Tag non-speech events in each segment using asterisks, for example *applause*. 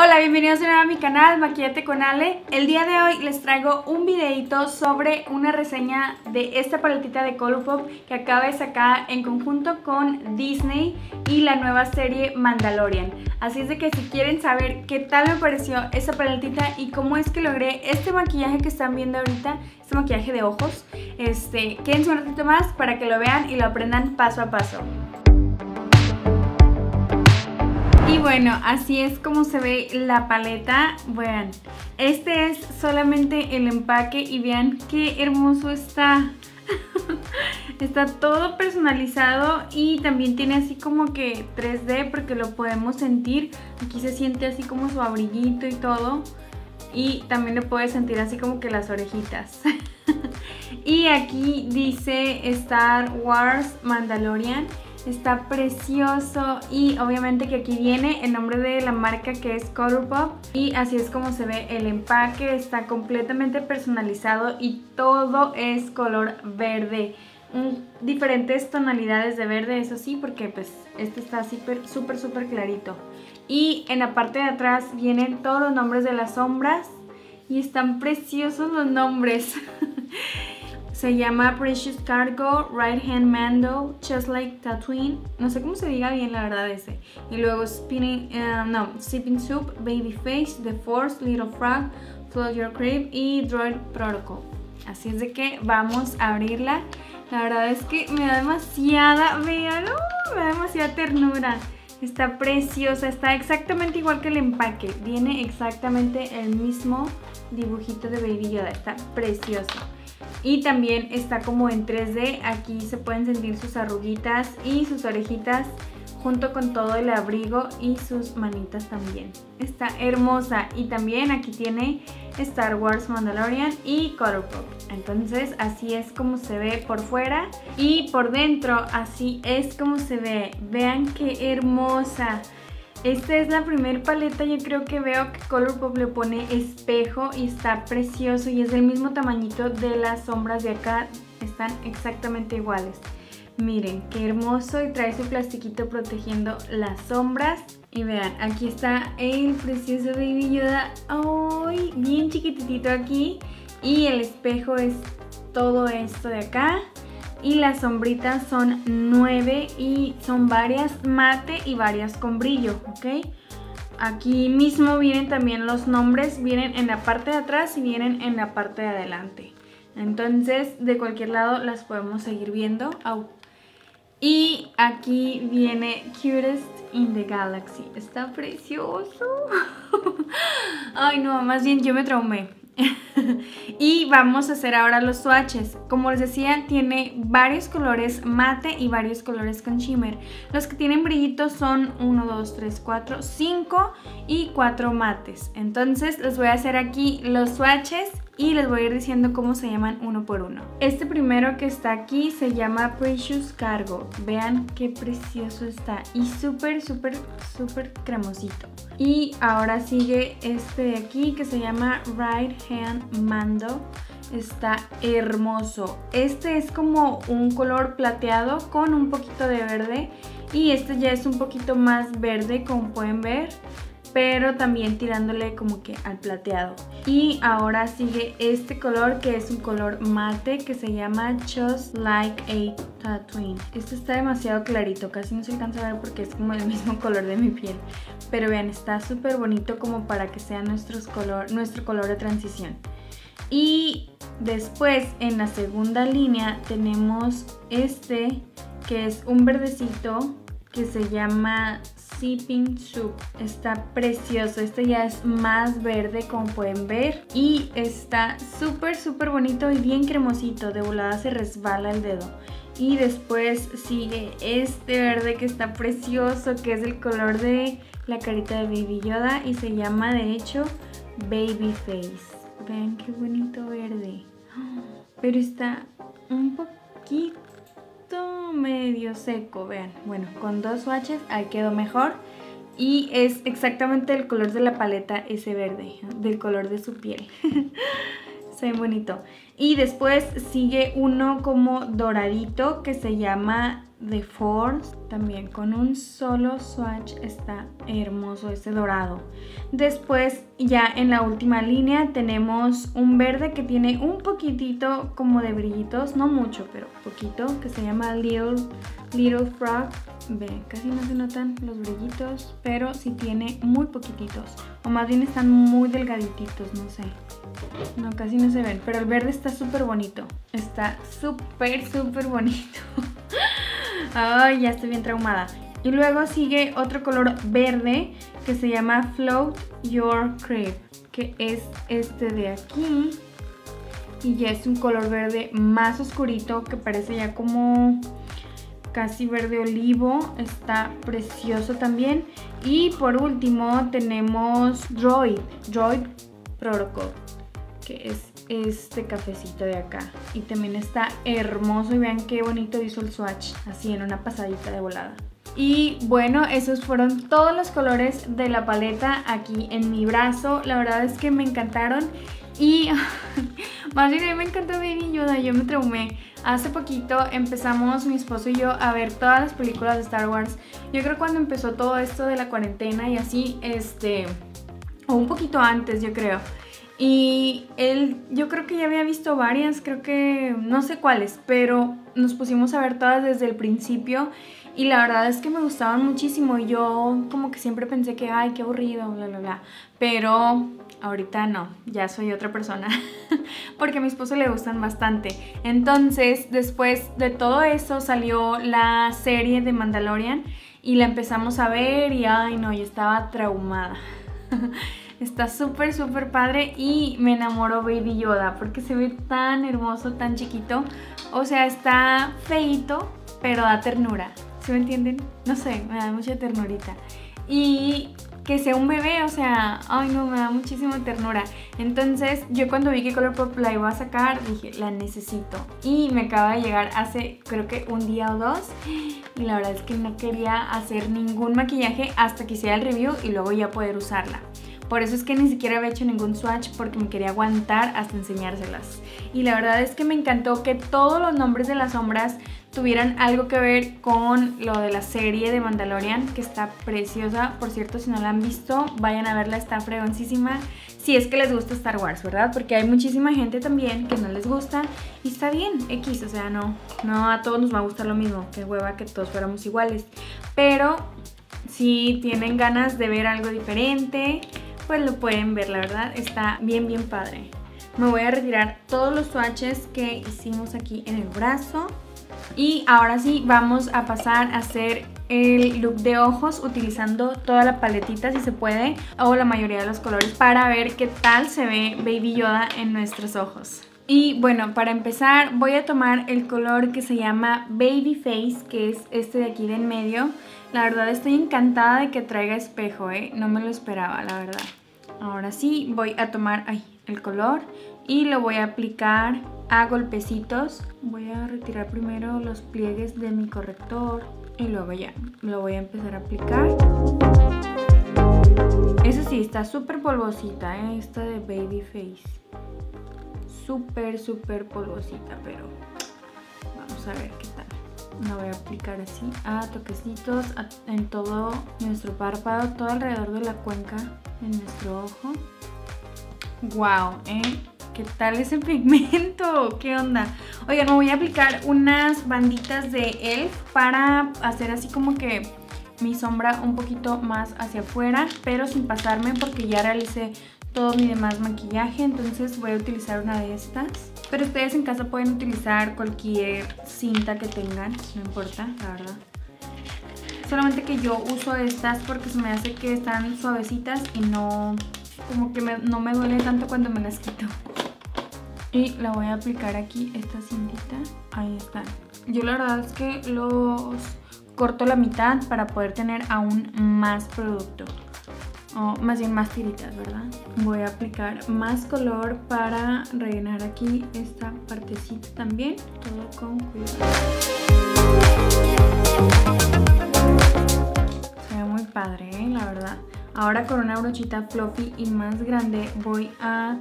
Hola, bienvenidos de nuevo a mi canal Maquillate con Ale. El día de hoy les traigo un videito sobre una reseña de esta paletita de Colourpop que acaba de sacar en conjunto con Disney y la nueva serie Mandalorian. Así es de que si quieren saber qué tal me pareció esta paletita y cómo es que logré este maquillaje que están viendo ahorita, este maquillaje de ojos, este, quédense un ratito más para que lo vean y lo aprendan paso a paso. Y bueno, así es como se ve la paleta. Vean, este es solamente el empaque y vean qué hermoso está. *laughs* está todo personalizado y también tiene así como que 3D porque lo podemos sentir. Aquí se siente así como su abriguito y todo. Y también lo puedes sentir así como que las orejitas. *laughs* y aquí dice Star Wars Mandalorian. Está precioso y obviamente que aquí viene el nombre de la marca que es Colourpop y así es como se ve el empaque, está completamente personalizado y todo es color verde. diferentes tonalidades de verde, eso sí, porque pues este está súper, súper, súper clarito. Y en la parte de atrás vienen todos los nombres de las sombras y están preciosos los nombres. *laughs* Se llama Precious Cargo, Right Hand Mando, Just Like Tatooine. No sé cómo se diga bien la verdad ese. Y luego Spinning, uh, no, Sipping Soup, Baby Face, The Force, Little Frog, Float Your Crave y Droid Protocol. Así es de que vamos a abrirla. La verdad es que me da demasiada, vean, me da demasiada ternura. Está preciosa, está exactamente igual que el empaque. Viene exactamente el mismo dibujito de Baby Yoda. Está precioso y también está como en 3D, aquí se pueden sentir sus arruguitas y sus orejitas junto con todo el abrigo y sus manitas también. Está hermosa y también aquí tiene Star Wars Mandalorian y Colourpop. Entonces así es como se ve por fuera y por dentro así es como se ve. Vean qué hermosa. Esta es la primer paleta, yo creo que veo que Colourpop le pone espejo y está precioso y es del mismo tamañito de las sombras de acá, están exactamente iguales. Miren, qué hermoso y trae su plastiquito protegiendo las sombras. Y vean, aquí está el precioso Baby Yoda, ¡ay! Bien chiquitito aquí. Y el espejo es todo esto de acá y las sombritas son nueve y son varias mate y varias con brillo, ¿ok? Aquí mismo vienen también los nombres, vienen en la parte de atrás y vienen en la parte de adelante. Entonces, de cualquier lado las podemos seguir viendo. Y aquí viene Cutest in the Galaxy. Está precioso. *laughs* Ay, no, más bien yo me traumé. *laughs* y vamos a hacer ahora los swatches. Como les decía, tiene varios colores mate y varios colores con shimmer. Los que tienen brillitos son 1, 2, 3, 4, 5 y 4 mates. Entonces les voy a hacer aquí los swatches y les voy a ir diciendo cómo se llaman uno por uno. Este primero que está aquí se llama Precious Cargo. Vean qué precioso está y súper, súper, súper cremosito. Y ahora sigue este de aquí que se llama Right Hand Mando. Está hermoso. Este es como un color plateado con un poquito de verde. Y este ya es un poquito más verde como pueden ver pero también tirándole como que al plateado. Y ahora sigue este color que es un color mate que se llama Just Like a Tatooine. Este está demasiado clarito, casi no se alcanza a ver porque es como el *laughs* mismo color de mi piel. Pero vean, está súper bonito como para que sea nuestro color, nuestro color de transición. Y después en la segunda línea tenemos este que es un verdecito que se llama Sipping Soup. Está precioso. Este ya es más verde como pueden ver. Y está súper, súper bonito y bien cremosito. De volada se resbala el dedo. Y después sigue este verde que está precioso, que es el color de la carita de Baby Yoda. Y se llama de hecho Baby Face. Vean qué bonito verde. *gasps* Pero está un poquito medio seco, vean. Bueno, con dos swatches ahí quedó mejor. Y es exactamente el color de la paleta ese verde, del color de su piel. *laughs* Se ve bonito. Y después sigue uno como doradito que se llama de Force, también con un solo swatch está hermoso este dorado. Después ya en la última línea tenemos un verde que tiene un poquitito como de brillitos, no mucho, pero poquito, que se llama Little, Little Frog. Ve, casi no se notan los brillitos, pero sí tiene muy poquititos. O más bien están muy delgadititos, no sé. No, casi no se ven, pero el verde está súper bonito. Está súper, súper bonito. *laughs* Ay, ya estoy bien traumada. Y luego sigue otro color verde que se llama Float Your Crepe, que es este de aquí. Y ya es un color verde más oscurito que parece ya como casi verde olivo. Está precioso también. Y por último tenemos Droid, Droid Protocol, es este cafecito de acá. Y también está hermoso y vean qué bonito hizo el swatch, así en una pasadita de volada. Y bueno, esos fueron todos los colores de la paleta aquí en mi brazo. La verdad es que me encantaron. Y *laughs* más bien a mí me encantó Baby Yoda, yo me traumé. Hace poquito empezamos mi esposo y yo a ver todas las películas de Star Wars. Yo creo cuando empezó todo esto de la cuarentena y así, este, o un poquito antes yo creo. Y él, yo creo que ya había visto varias, creo que no sé cuáles, pero nos pusimos a ver todas desde el principio y la verdad es que me gustaban muchísimo. Yo como que siempre pensé que, ay, qué aburrido, bla, bla, bla. Pero ahorita no, ya soy otra persona, *laughs* porque a mi esposo le gustan bastante. Entonces, después de todo eso salió la serie de Mandalorian y la empezamos a ver y, ay, no, yo estaba traumada. *laughs* Está súper, súper padre y me enamoró Baby Yoda porque se ve tan hermoso, tan chiquito. O sea, está feito, pero da ternura. ¿Sí me entienden? No sé, me da mucha ternurita. Y que sea un bebé, o sea, ay no, me da muchísima ternura. Entonces, yo cuando vi que Colourpop la iba a sacar, dije, la necesito. Y me acaba de llegar hace, creo que un día o dos. Y la verdad es que no quería hacer ningún maquillaje hasta que hiciera el review y luego ya poder usarla. Por eso es que ni siquiera había hecho ningún swatch porque me quería aguantar hasta enseñárselas. Y la verdad es que me encantó que todos los nombres de las sombras tuvieran algo que ver con lo de la serie de Mandalorian, que está preciosa. Por cierto, si no la han visto, vayan a verla, está fregoncísima. Si es que les gusta Star Wars, ¿verdad? Porque hay muchísima gente también que no les gusta y está bien, X, o sea, no, no a todos nos va a gustar lo mismo, que hueva que todos fuéramos iguales. Pero si tienen ganas de ver algo diferente, pues lo pueden ver, la verdad está bien bien padre. Me voy a retirar todos los swatches que hicimos aquí en el brazo. Y ahora sí, vamos a pasar a hacer el look de ojos utilizando toda la paletita si se puede o la mayoría de los colores para ver qué tal se ve Baby Yoda en nuestros ojos. Y bueno, para empezar voy a tomar el color que se llama Baby Face, que es este de aquí de en medio. La verdad estoy encantada de que traiga espejo, ¿eh? No me lo esperaba, la verdad. Ahora sí, voy a tomar el color y lo voy a aplicar a golpecitos. Voy a retirar primero los pliegues de mi corrector y luego ya lo voy a empezar a aplicar. Eso sí, está súper polvosita, ¿eh? esta de Baby Face. Súper, súper polvosita, pero vamos a ver qué tal. La voy a aplicar así a toquecitos en todo nuestro párpado, todo alrededor de la cuenca de nuestro ojo. ¡Wow! ¿eh? ¿Qué tal ese *laughs* pigmento? ¿Qué onda? Oigan, me voy a aplicar unas banditas de ELF para hacer así como que mi sombra un poquito más hacia afuera, pero sin pasarme porque ya realicé todo mi demás maquillaje, entonces voy a utilizar una de estas. Pero ustedes en casa pueden utilizar cualquier cinta que tengan, no importa, la verdad. Solamente que yo uso estas porque se me hace que están suavecitas y no, como que no me duele tanto cuando me las quito. Y la voy a aplicar aquí, esta cintita, ahí está. Yo la verdad es que los corto la mitad para poder tener aún más producto o más bien más tiritas, ¿verdad? Voy a aplicar más color para rellenar aquí esta partecita también, todo con cuidado. Padre, ¿eh? la verdad. Ahora con una brochita fluffy y más grande voy a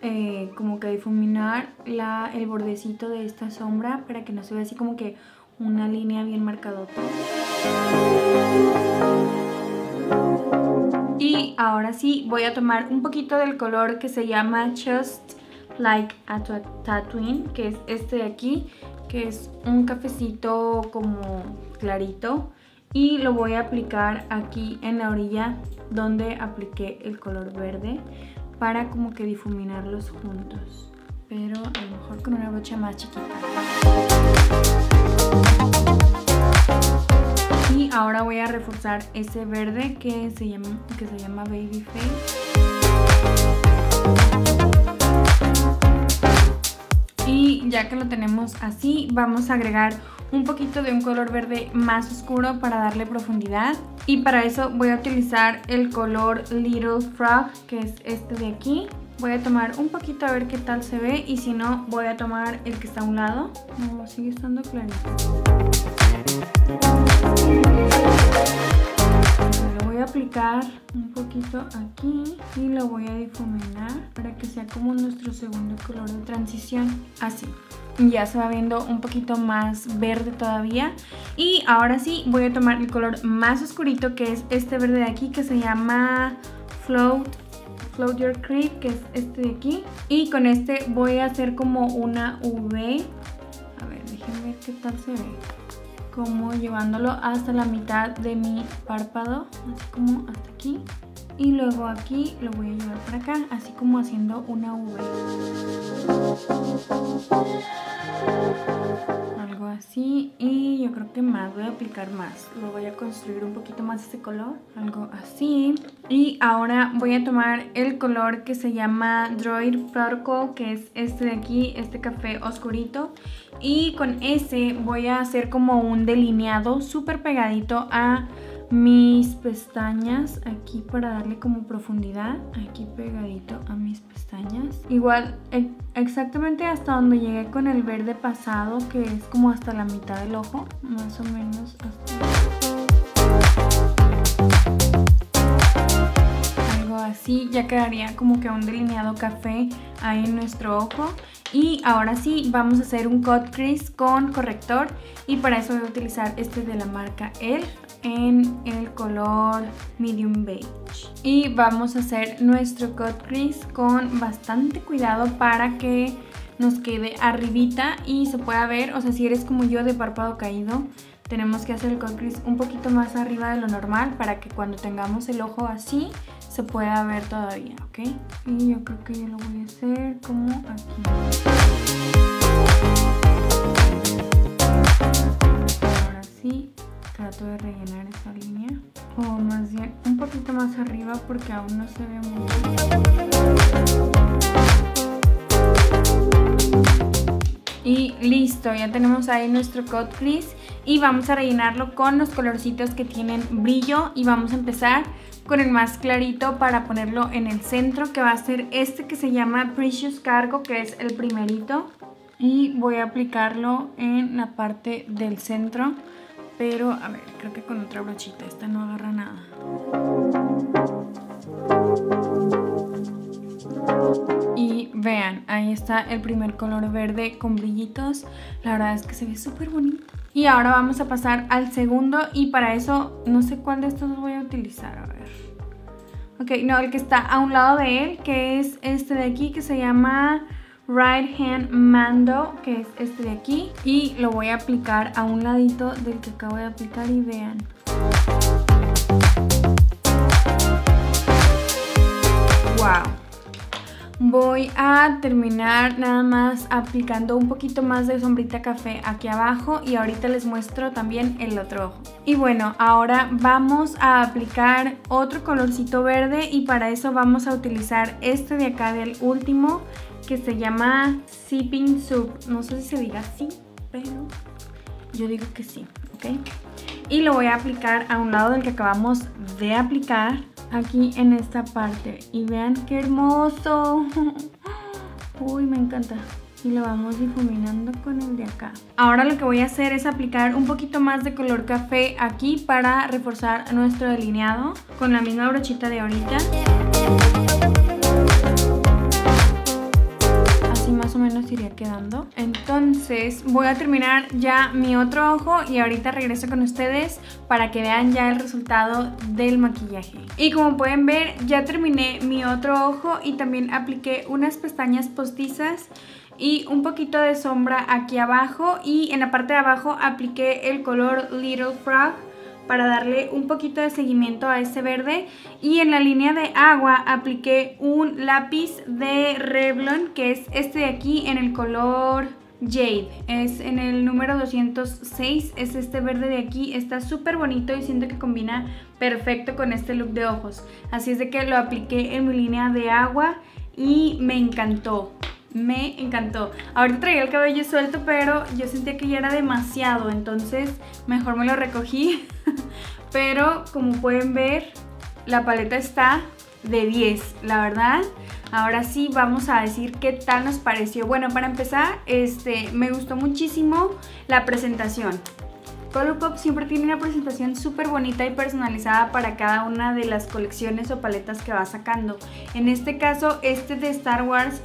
eh, como que difuminar la, el bordecito de esta sombra para que no se vea así como que una línea bien marcadota. Y ahora sí voy a tomar un poquito del color que se llama Just Like a Tatooine, que es este de aquí, que es un cafecito como clarito. Y lo voy a aplicar aquí en la orilla donde apliqué el color verde para como que difuminarlos juntos. Pero a lo mejor con una brocha más chiquita. Y ahora voy a reforzar ese verde que se llama, que se llama Baby Face. Y ya que lo tenemos así, vamos a agregar un poquito de un color verde más oscuro para darle profundidad. Y para eso voy a utilizar el color Little Frog, que es este de aquí. Voy a tomar un poquito a ver qué tal se ve y si no voy a tomar el que está a un lado. No, sigue estando clarito. Aplicar un poquito aquí y lo voy a difuminar para que sea como nuestro segundo color de transición. Así ya se va viendo un poquito más verde todavía y ahora sí voy a tomar el color más oscurito que es este verde de aquí que se llama Float Float Your Creep, que es este de aquí. Y con este voy a hacer como una V. A ver, déjenme ver qué tal se ve. Como llevándolo hasta la mitad de mi párpado, así como hasta aquí. Y luego aquí lo voy a llevar para acá, así como haciendo una V así y yo creo que más voy a aplicar más. Lo voy a construir un poquito más este color algo así. Y ahora voy a tomar el color que se llama Droid Protocol que es este de aquí este café oscurito. Y con ese voy a hacer como un delineado súper pegadito a mis pestañas aquí para darle como profundidad aquí pegadito a mis pestañas. Igual e, exactamente hasta donde llegué con el verde pasado que es como hasta la mitad del ojo más o menos hasta algo así ya quedaría como que un delineado café ahí en nuestro ojo. Y ahora sí vamos a hacer un cut crease con corrector. Y para eso voy a utilizar este de la marca ELF en el color medium beige y vamos a hacer nuestro cut crease con bastante cuidado para que nos quede arribita y se pueda ver, o sea si eres como yo de párpado caído tenemos que hacer el cut crease un poquito más arriba de lo normal para que cuando tengamos el ojo así se pueda ver todavía, ¿ok? Y yo creo que yo lo voy a hacer como aquí. Trato de rellenar esa línea o más bien un poquito más arriba porque aún no se ve mucho y listo ya tenemos ahí nuestro cut crease y vamos a rellenarlo con los colorcitos que tienen brillo y vamos a empezar con el más clarito para ponerlo en el centro que va a ser este que se llama Precious Cargo que es el primerito y voy a aplicarlo en la parte del centro pero, a ver, creo que con otra brochita. Esta no agarra nada. Y vean, ahí está el primer color verde con brillitos. La verdad es que se ve súper bonito. Y ahora vamos a pasar al segundo y para eso no sé cuál de estos voy a utilizar. A ver. Ok, no, el que está a un lado de él, que es este de aquí que se llama right hand mando que es este de aquí y lo voy a aplicar a un ladito del que acabo de aplicar y vean. Wow voy a terminar nada más aplicando un poquito más de sombrita café aquí abajo y ahorita les muestro también el otro ojo. Y bueno ahora vamos a aplicar otro colorcito verde y para eso vamos a utilizar este de acá del último que se llama Sipping Soup. No sé si se diga así, pero yo digo que sí, ¿ok? Y lo voy a aplicar a un lado del que acabamos de aplicar, aquí en esta parte. Y vean qué hermoso. *laughs* Uy, me encanta. Y lo vamos difuminando con el de acá. Ahora lo que voy a hacer es aplicar un poquito más de color café aquí para reforzar nuestro delineado con la misma brochita de ahorita. Menos iría quedando. Entonces voy a terminar ya mi otro ojo y ahorita regreso con ustedes para que vean ya el resultado del maquillaje. Y como pueden ver ya terminé mi otro ojo y también apliqué unas pestañas postizas y un poquito de sombra aquí abajo y en la parte de abajo apliqué el color Little Frog para darle un poquito de seguimiento a ese verde. Y en la línea de agua apliqué un lápiz de Revlon que es este de aquí en el color Jade, es en el número 206, es este verde de aquí, está súper bonito y siento que combina perfecto con este look de ojos, así es de que lo apliqué en mi línea de agua y me encantó me encantó. Ahorita traía el cabello suelto, pero yo sentía que ya era demasiado, entonces mejor me lo recogí. *laughs* pero como pueden ver, la paleta está de 10, la verdad. Ahora sí vamos a decir qué tal nos pareció. Bueno, para empezar, este, me gustó muchísimo la presentación. Colourpop siempre tiene una presentación súper bonita y personalizada para cada una de las colecciones o paletas que va sacando. En este caso, este de Star Wars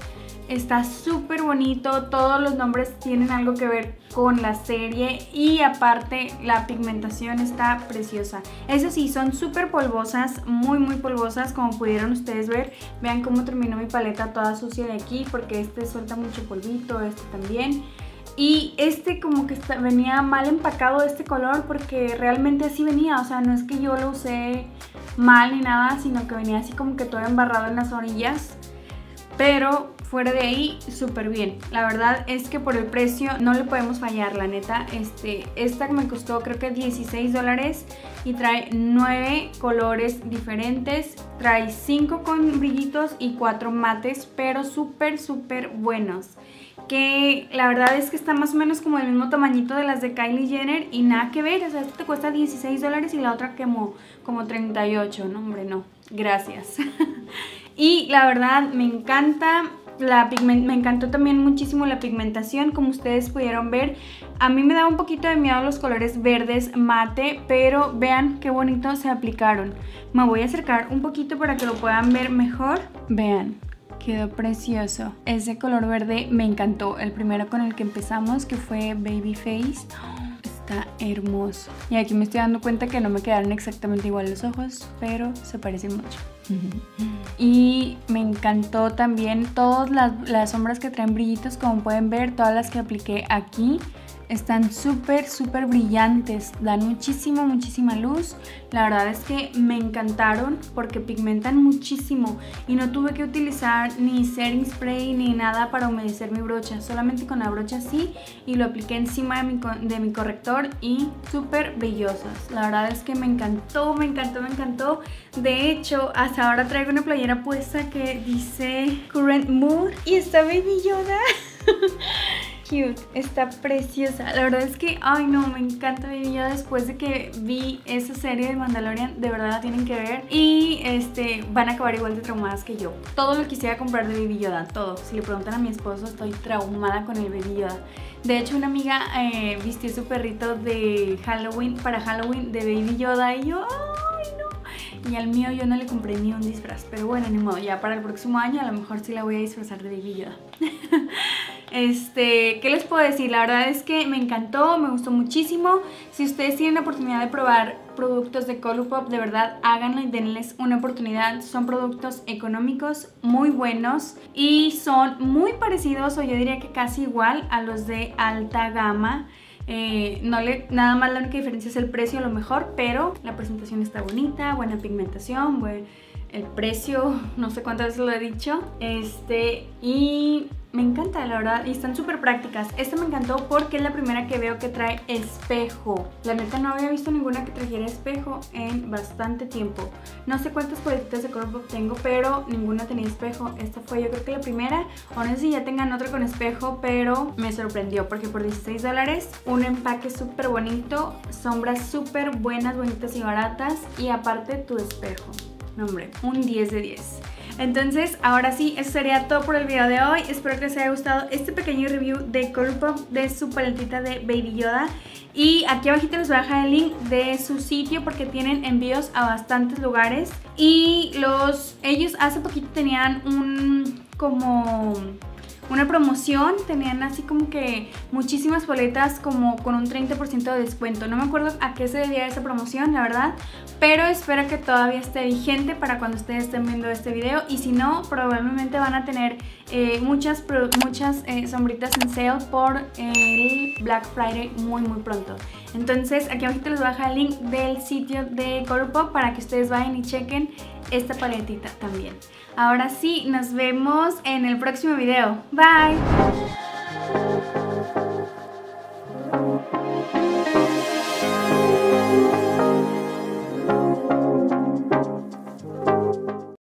Está súper bonito, todos los nombres tienen algo que ver con la serie y aparte la pigmentación está preciosa. Eso sí, son súper polvosas, muy muy polvosas como pudieron ustedes ver. Vean cómo terminó mi paleta toda sucia de aquí porque este suelta mucho polvito, este también. Y este como que venía mal empacado este color porque realmente así venía, o sea, no es que yo lo usé mal ni nada, sino que venía así como que todo embarrado en las orillas. Pero fuera de ahí, súper bien. La verdad es que por el precio no le podemos fallar, la neta. Este, esta me costó creo que 16 dólares y trae 9 colores diferentes. Trae 5 con brillitos y 4 mates, pero súper, súper buenos que la verdad es que está más o menos como el mismo tamañito de las de Kylie Jenner y nada que ver, o sea, esto te cuesta 16 dólares y la otra como, como 38, no hombre, no, gracias. *laughs* y la verdad me encanta, la me encantó también muchísimo la pigmentación, como ustedes pudieron ver. A mí me da un poquito de miedo los colores verdes mate, pero vean qué bonito se aplicaron. Me voy a acercar un poquito para que lo puedan ver mejor. Vean, quedó precioso. Ese color verde me encantó. El primero con el que empezamos, que fue Baby Face. Está hermoso. Y aquí me estoy dando cuenta que no me quedaron exactamente igual los ojos, pero se parecen mucho. Y me encantó también todas las, las sombras que traen brillitos, como pueden ver, todas las que apliqué aquí. Están súper, súper brillantes, dan muchísima, muchísima luz. La verdad es que me encantaron porque pigmentan muchísimo y no tuve que utilizar ni setting spray ni nada para humedecer mi brocha. Solamente con la brocha así y lo apliqué encima de mi, de mi corrector y súper brillosas. La verdad es que me encantó, me encantó, me encantó. De hecho, hasta ahora traigo una playera puesta que dice Current Mood y está Baby Yoda. *laughs* cute, está preciosa. La verdad es que, ay no, me encanta Baby Yoda después de que vi esa serie de Mandalorian, de verdad la tienen que ver. Y este, van a acabar igual de traumadas que yo. Todo lo quisiera comprar de Baby Yoda, todo. Si le preguntan a mi esposo, estoy traumada con el Baby Yoda. De hecho, una amiga eh, vistió su perrito de Halloween, para Halloween, de Baby Yoda y yo, ay no. Y al mío yo no le compré ni un disfraz, pero bueno, ni modo, ya para el próximo año a lo mejor sí la voy a disfrazar de Baby Yoda. *laughs* Este, ¿qué les puedo decir? La verdad es que me encantó, me gustó muchísimo. Si ustedes tienen la oportunidad de probar productos de Colourpop, de verdad háganlo y denles una oportunidad. Son productos económicos, muy buenos y son muy parecidos o yo diría que casi igual a los de alta gama. Eh, no le, nada más la única diferencia es el precio a lo mejor, pero la presentación está bonita, buena pigmentación, buen, el precio, *laughs* no sé cuántas veces lo he dicho. Este, y me encanta, la verdad, y están súper prácticas. Esta me encantó porque es la primera que veo que trae espejo. La neta no había visto ninguna que trajera espejo en bastante tiempo. No sé cuántas paletitas de Colourpop tengo, pero ninguna tenía espejo. Esta fue yo creo que la primera. O no si ya tengan otra con espejo, pero me sorprendió porque por 16 dólares, un empaque súper bonito, sombras súper buenas, bonitas y baratas, y aparte tu espejo. No, hombre, un 10 de 10. Entonces, ahora sí, eso sería todo por el video de hoy. Espero que les haya gustado este pequeño review de Colourpop de su paletita de Baby Yoda. Y aquí abajito les voy a dejar el link de su sitio porque tienen envíos a bastantes lugares. Y los ellos hace poquito tenían un como una promoción, tenían así como que muchísimas paletas como con un 30% de descuento. No me acuerdo a qué se debía esa promoción, la verdad, pero espero que todavía esté vigente para cuando ustedes estén viendo este video y si no, probablemente van a tener eh, muchas, muchas eh, sombritas en sale por el Black Friday muy muy pronto. Entonces aquí abajo les voy a dejar el link del sitio de Colourpop para que ustedes vayan y chequen esta paletita también. Ahora sí, nos vemos en el próximo video. Bye.